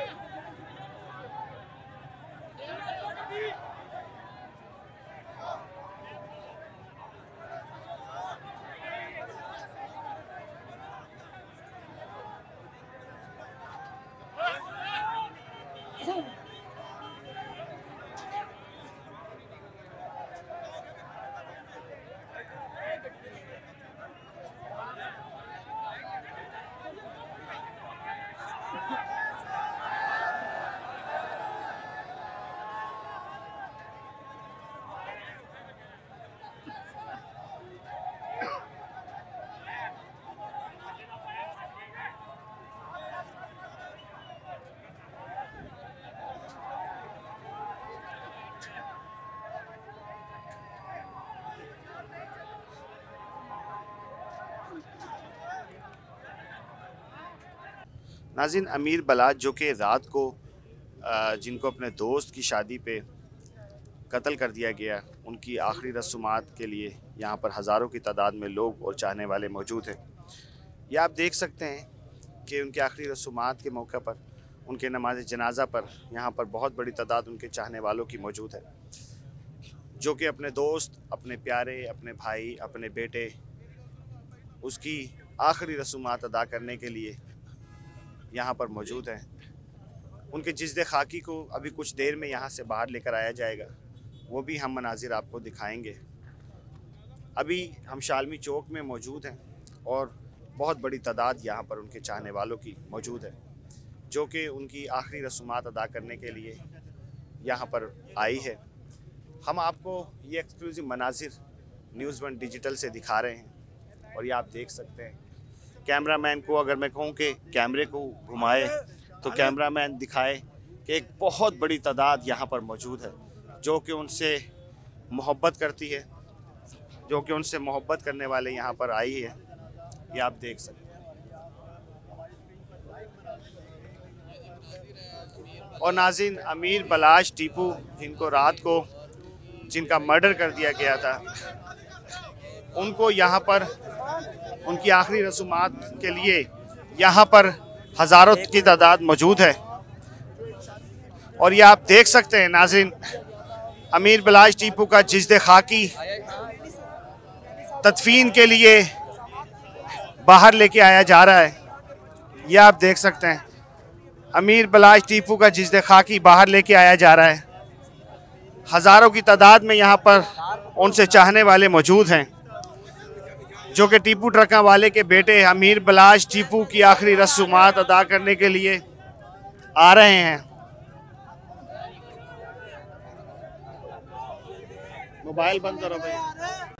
Yeah. नाजिन अमीर बलाज जो कि रात को जिनको अपने दोस्त की शादी पे कत्ल कर दिया गया, उनकी आखिरी रसूमात के लिए यहाँ पर हज़ारों की तादाद में लोग और चाहने वाले मौजूद हैं। ये आप देख सकते हैं कि उनकी आखिरी रसूमात के मौके पर, उनके नमाज़ जनाजा पर यहाँ पर बहुत बड़ी तादाद उनके चाहने वालों की मौजूद है। जो कि अपने दोस्त, अपने प्यारे, अपने भाई, अपने बेटे, उसकी आखिरी रसूमात अदा करने के लिए यहाँ पर मौजूद हैं। उनके जिसद खाकी को अभी कुछ देर में यहाँ से बाहर लेकर आया जाएगा। वो भी हम मनाजिर आपको दिखाएँगे। अभी हम शालमी चौक में मौजूद हैं और बहुत बड़ी तादाद यहाँ पर उनके चाहने वालों की मौजूद है, जो कि उनकी आखिरी रसूमात अदा करने के लिए यहाँ पर आई है। हम आपको ये एक्सक्लूसिव मनाजिर न्यूज़ वन डिजिटल से दिखा रहे हैं और ये आप देख सकते हैं। कैमरामैन को, अगर मैं कहूँ कि कैमरे को घुमाए तो कैमरामैन दिखाए कि एक बहुत बड़ी तादाद यहाँ पर मौजूद है, जो कि उनसे मोहब्बत करती है, जो कि उनसे मोहब्बत करने वाले यहाँ पर आई है। ये आप देख सकते हैं। और नाजिन, अमीर बलाश टीपू, जिनको रात को, जिनका मर्डर कर दिया गया था उनको यहाँ पर, उनकी आखिरी रसूमात के लिए यहाँ पर हज़ारों की तादाद मौजूद है। और ये आप देख सकते हैं नाजिन अमीर बलाज टीपू का जिसद खाकी तदफीन के लिए बाहर लेके आया जा रहा है। ये आप देख सकते हैं, अमीर बलाज टीपू का जिसद खाकी बाहर लेके आया जा रहा है। हज़ारों की तादाद में यहाँ पर उनसे चाहने वाले मौजूद हैं। जो कि टीपू ट्रका वाले के बेटे अमीर बलाज टीपू की आखिरी रसूमात अदा करने के लिए आ रहे हैं। मोबाइल बंद करो भाई।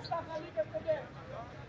रास्ता खाली करते